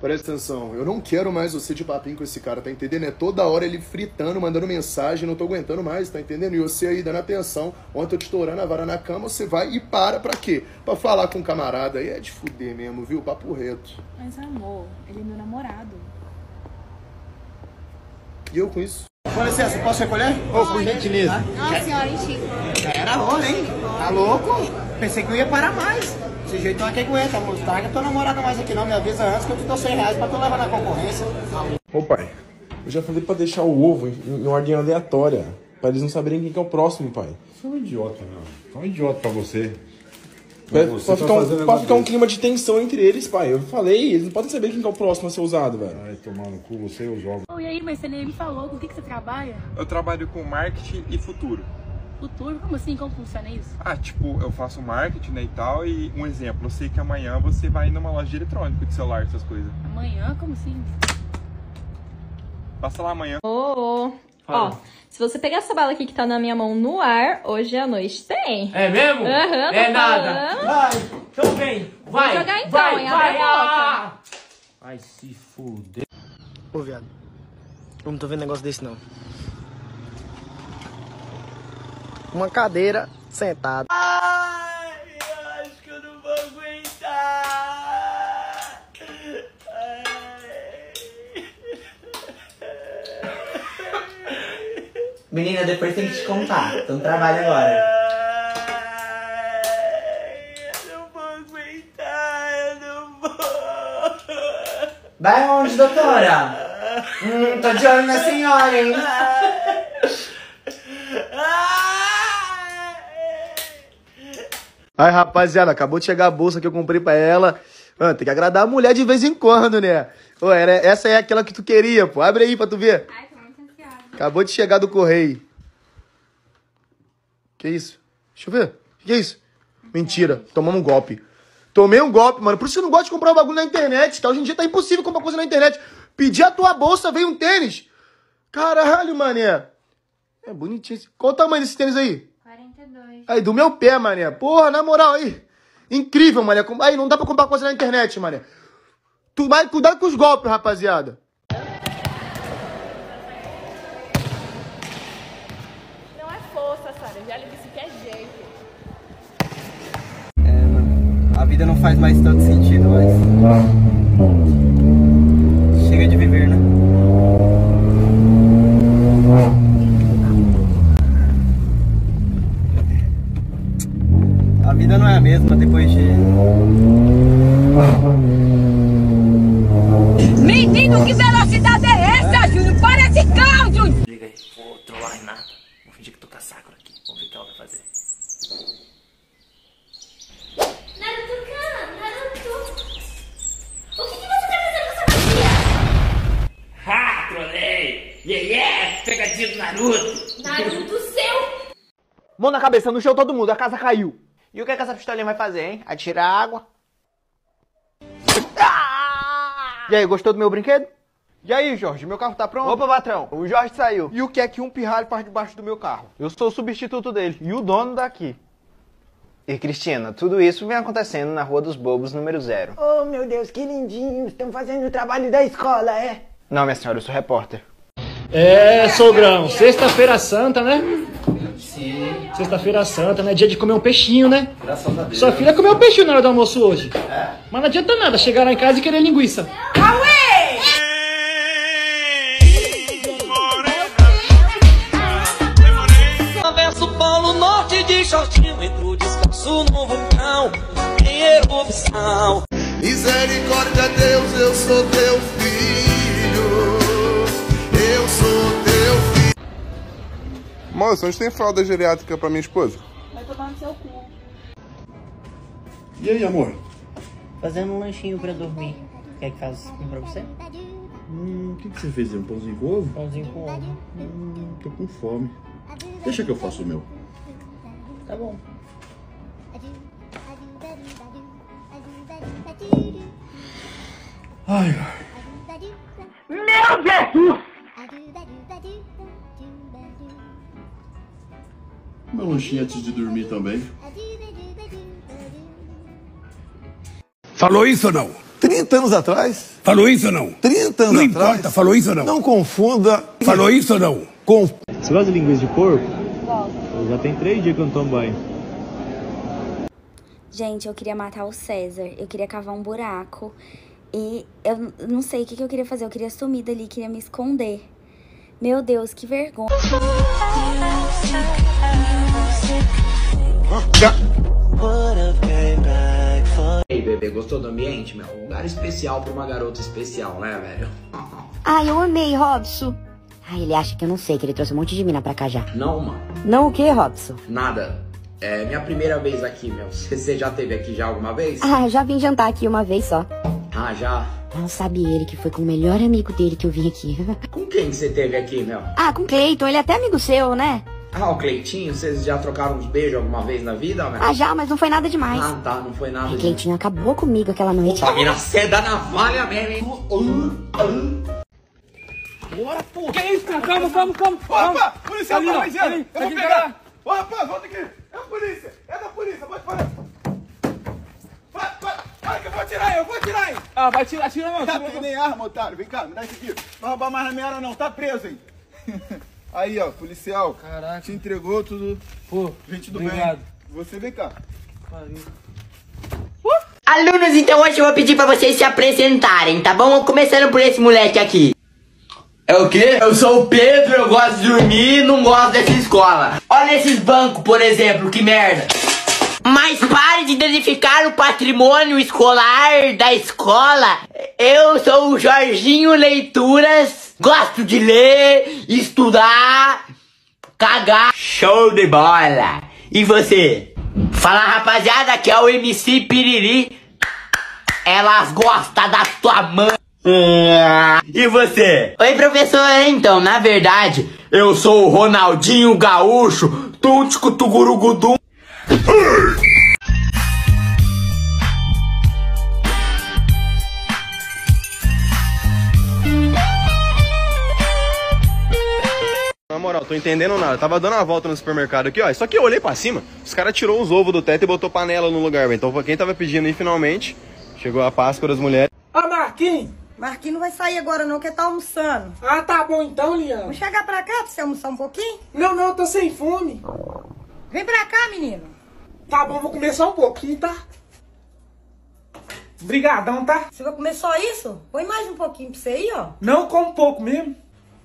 Presta atenção, eu não quero mais você de papinho com esse cara, tá entendendo? É toda hora ele fritando, mandando mensagem, não tô aguentando mais, tá entendendo? E você aí dando atenção, ontem eu te estourando a vara na cama, você vai e para pra quê? Pra falar com um camarada aí é de fuder mesmo, viu? Papo reto. Mas amor, ele é meu namorado. E eu com isso? Com licença, posso recolher? Ô, por gentileza. Nossa senhora, enchi. Já era hora, hein? Tá louco? Pensei que eu ia parar mais. Desse jeito não é que aguenta, amor. Targa tua namorada mais aqui não. Me avisa antes que eu te dou 100 reais pra tu levar na concorrência. Ô pai, eu já falei pra deixar o ovo em, em ordem aleatória. Pra eles não saberem quem que é o próximo, pai. Você é um idiota, meu. Sou um idiota pra você. Pra, Você pra tá ficar, um, pra ficar um clima de tensão entre eles, pai. Eu falei, eles não podem saber quem que é o próximo a ser usado, velho. Vai tomar no cu, você e os jogos. Oh, e aí, mas você nem me falou com o que, que você trabalha? Eu trabalho com marketing e futuro. Futuro? Como assim? Como funciona isso? Ah, tipo, eu faço marketing né, e tal, e um exemplo, eu sei que amanhã você vai numa loja de eletrônico, de celular, essas coisas. Amanhã? Como assim? Passa lá amanhã. Ô, ô. Ó, se você pegar essa bala aqui que tá na minha mão no ar, hoje à noite tem. É mesmo? Aham, é nada. falando. Vai, então vem. Vai. Vou jogar então, vai, hein? Vai. ah! Vai se fuder. Ô, viado. Eu não tô vendo negócio desse, não. Uma cadeira sentada. Ai, acho que eu não vou aguentar. Menina, depois tem que te contar. Então trabalha agora. Eu não vou aguentar, eu não vou. Vai onde, doutora? Hum, tô de olho na senhora, hein? Ai, rapaziada, acabou de chegar a bolsa que eu comprei pra ela. Mano, tem que agradar a mulher de vez em quando, né? Ô, era, essa é aquela que tu queria, pô. Abre aí pra tu ver. Ai, tô muito ansiada. Acabou de chegar do correio. Que isso? Deixa eu ver. Que isso? Mentira. Tomamos um golpe. Tomei um golpe, mano. Por isso que eu não gosto de comprar um bagulho na internet, tá? Hoje em dia tá impossível comprar coisa na internet. Pedi a tua bolsa, veio um tênis. Caralho, mané. É bonitinho. esse- Qual o tamanho desse tênis aí? 42. Aí, do meu pé, mané. Porra, na moral, aí. Incrível, mané. Aí, não dá pra comprar coisa na internet, mané. Tu, mas cuidado com os golpes, rapaziada. Não é força, Sara. Já lhe disse que é jeito. A vida não faz mais tanto sentido, mas. Aqui. Vamos ver o que ela vai fazer. Naruto, cara, Naruto. O que, que você tá fazendo com essa magia? Ha, trolei. Yeah, yeah. Pegadinha do Naruto. Naruto seu! Mão na cabeça, no chão todo mundo, a casa caiu. E o que, é que essa pistolinha vai fazer, hein? Atirar água. E aí, gostou do meu brinquedo? E aí, Jorge, meu carro tá pronto? Opa, patrão. O Jorge saiu. E o que é que um pirralho faz debaixo do meu carro? Eu sou o substituto dele e o dono daqui. E Cristina, tudo isso vem acontecendo na Rua dos Bobos, número zero. Oh, meu Deus, que lindinho. Estão fazendo o trabalho da escola, é? Não, minha senhora, eu sou repórter. É, sogrão. Sexta-feira santa, né? Sim. Sexta-feira santa, né? Dia de comer um peixinho, né? Graças a Deus. Sua filha comeu um peixinho na hora do almoço hoje. Mas não adianta nada chegar lá em casa e querer linguiça. Entro descalço no vulcão Em erupção Misericórdia, Deus, eu sou teu filho. Eu sou teu filho. Moça, onde tem fralda geriátrica pra minha esposa? Vai tomar no seu cu. E aí, amor? Fazendo um lanchinho pra dormir. Quer que faça um pra você? Hum, o que, que você fez? Um pãozinho com ovo? Pãozinho com ovo. Hum, tô com fome. Deixa que eu faço o meu. Tá bom. Ai, ai. Meu Jesus! Meu lanchinho antes de dormir também. Falou isso ou não? 30 anos atrás? Falou isso ou não? 30 anos Não atrás? importa, falou isso ou não? Não confunda. Falou isso ou não? Com... Você gosta de linguiça de porco? Eu já tem três dias que eu não tomo banho. Gente, eu queria matar o César. Eu queria cavar um buraco. E eu não sei o que, que eu queria fazer. Eu queria sumir dali, queria me esconder. Meu Deus, que vergonha. E aí, bebê, gostou do ambiente, meu? Um lugar especial pra uma garota especial, né, velho? Ai, eu amei, Robson. Ai, ele acha que eu não sei, que ele trouxe um monte de mina pra cá já. Não, mano. Não o quê, Robson? Nada. É minha primeira vez aqui, meu. Você já teve aqui já alguma vez? Ah, já vim jantar aqui uma vez só. Ah, já? Não sabe ele que foi com o melhor amigo dele que eu vim aqui. Com quem que você teve aqui, meu? ah, com o Cleiton, ele é até amigo seu, né? Ah, o Cleitinho, vocês já trocaram uns beijos alguma vez na vida, meu? Ah, já, mas não foi nada demais. Ah, tá, não foi nada. De- Cleitinho acabou comigo aquela noite. Puta, mina, você é da navalha mesmo, hein? Bora, pô! Que isso, cara? Calma, calma, calma! Opa! Policial, Ali, ó, rapaziada! ali, Eu vou aqui, pegar! rapaz, volta aqui! É a polícia! É da polícia, pode parar! Vai, vai, vai que eu vou atirar aí, eu vou atirar aí! Ah, vai tirar, tira não, Tá nem arma, otário, vem cá, me dá isso aqui! Não vai roubar mais na minha área não, tá preso, hein? Aí, ó, policial, Caraca. te entregou tudo. Pô, gente do obrigado. bem. Você vem cá. Alunos, então hoje eu vou pedir pra vocês se apresentarem, tá bom? Começando por esse moleque aqui. É o quê? Eu sou o Pedro, eu gosto de dormir e não gosto dessa escola. Olha esses bancos, por exemplo, que merda. Mas pare de danificar o patrimônio escolar da escola. Eu sou o Jorginho Leituras, gosto de ler, estudar, cagar. Show de bola. E você? Fala rapaziada, que é o MC Piriri. Elas gostam da tua mãe. E você? Oi, professor. Então, na verdade, eu sou o Ronaldinho Gaúcho, Túntico Tugurugudum. Na moral, tô entendendo nada. Tava dando uma volta no supermercado aqui, ó. Só que eu olhei pra cima, os caras tirou os ovos do teto e botou panela no lugar, velho. Então quem tava pedindo aí, finalmente, chegou a Páscoa das mulheres. Ó, Marquinhos! Marquinhos não vai sair agora não, que tá almoçando. Ah, tá bom então, Liana. Vamos chegar pra cá pra você almoçar um pouquinho? Não, não, eu tô sem fome. Vem pra cá, menino. Tá bom, vou comer só um pouquinho, tá? Brigadão, tá? Você vai comer só isso? Põe mais um pouquinho pra você aí, ó. Não, como pouco mesmo.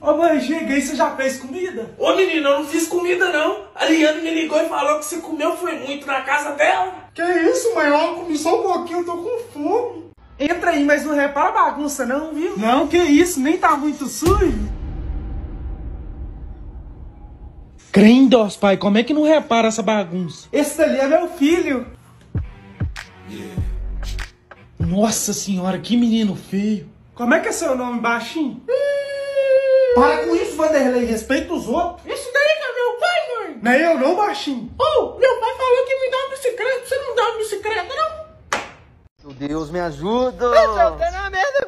Ô mãe, cheguei, você já fez comida? Ô, menino, eu não fiz comida, não. A Liane me ligou e falou que você comeu foi muito na casa dela. Que isso, mãe? Eu comi só um pouquinho, eu tô com fome. Entra aí, mas não repara a bagunça não, viu? Não, que isso, nem tá muito sujo. Crendos, pai, como é que não repara essa bagunça? Esse dali é meu filho. Nossa senhora, que menino feio. Como é que é seu nome, baixinho? Para com isso, Vanderlei, respeita os outros. Isso daí que é meu pai, mãe. Não é eu não, baixinho. Oh, meu pai falou que me dá uma bicicleta, você não dá uma bicicleta, não? Meu Deus, me ajuda! Eu tô na merda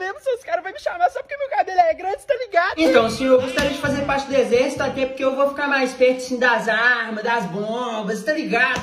caras vão me chamar só porque meu cabelo é grande, tá ligado? Então, senhor, eu gostaria de fazer parte do exército, até porque eu vou ficar mais perto assim, das armas, das bombas, tá ligado?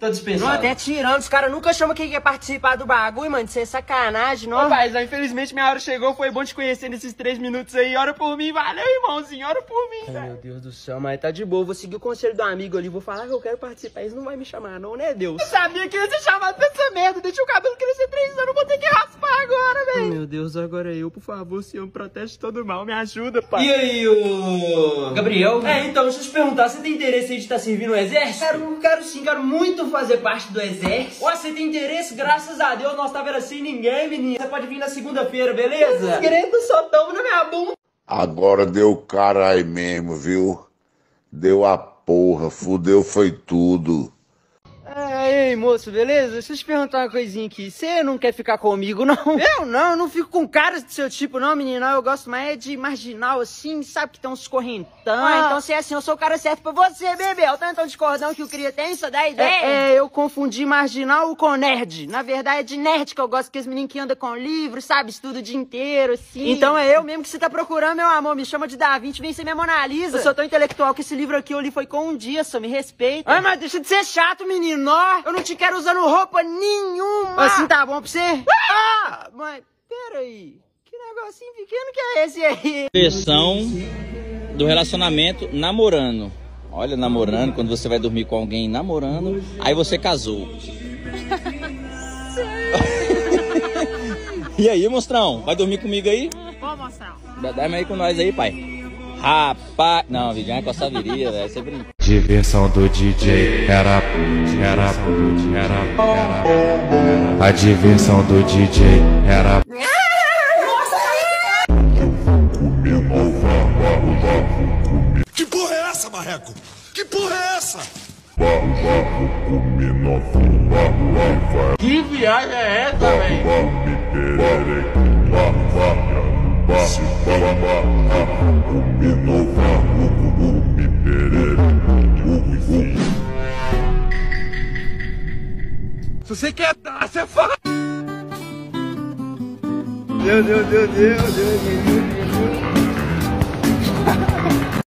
Tô dispensado. Não, até tirando, os caras nunca chamam quem quer participar do bagulho, mano. Isso é sacanagem, não? Ô, Paz, infelizmente minha hora chegou, foi bom te conhecer nesses três minutos aí. Ora por mim, valeu, irmãozinho, ora por mim. Ai, meu Deus do céu, mas tá de boa. Vou seguir o conselho do amigo ali. Vou falar que eu quero participar. Eles não vai me chamar, não, né, Deus? Eu sabia que ia ser chamado pra essa merda. Deixa o cabelo crescer três anos, eu vou ter que raspar agora, velho. Meu Deus, agora eu, por favor, senhor, protege todo mal. Me ajuda, pai. E aí, o Gabriel? É, então, deixa eu te perguntar, você tem interesse aí de estar servindo o exército? Quero, quero sim, quero muito fazer parte do exército. Ó, você tem interesse? Graças a Deus, nós tava sem ninguém, menino. Você pode vir na segunda-feira, beleza? Querendo só tamo na minha bunda. Agora deu carai mesmo, viu? Deu a porra, fudeu foi tudo. É, ei, moço, beleza? Deixa eu te perguntar uma coisinha aqui. Você não quer ficar comigo, não? Eu não, eu não fico com caras do seu tipo, não, menina. Eu gosto mais é de marginal, assim, sabe que tem uns correntão. Ah, então se é assim, eu sou o cara certo pra você, bebê. Eu tanto de cordão que o cria tem, isso dá ideia. É, é, eu confundi marginal com nerd. Na verdade, é de nerd que eu gosto, que os meninos que andam com livro, sabe? Estuda o dia inteiro, assim. Então é eu mesmo que você tá procurando, meu amor. Me chama de Da Vinci, vem ser minha Mona Lisa. Eu sou tão intelectual que esse livro aqui eu li foi com um dia, só me respeita. Ai, mas deixa de ser chato, menino. Ó. Eu não te quero usando roupa nenhuma. Assim tá bom pra você? Ah, mas peraí. Que negocinho pequeno que é esse aí? Versão do relacionamento namorando. Olha, namorando, quando você vai dormir com alguém namorando, aí você casou. e aí, monstrão? Vai dormir comigo aí? Vou mostrar. Dá-me aí com nós aí, pai. Rapaz. Não, Viviane com essa viria, velho. Você brinca. Diversão do DJ era, era, era, era. A diversão do DJ era. Que porra é essa, Marreco? Que porra é essa? Que viagem é essa, velho? Você quer dar, você fala. Deus, Deus, Deus, Deus, Deus, Deus.